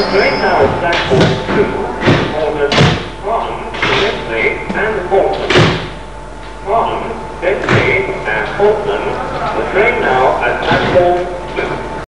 The train now at platform 2 orders Farnham, Bentley and Portland. Farnham, Bentley and Portland. The train now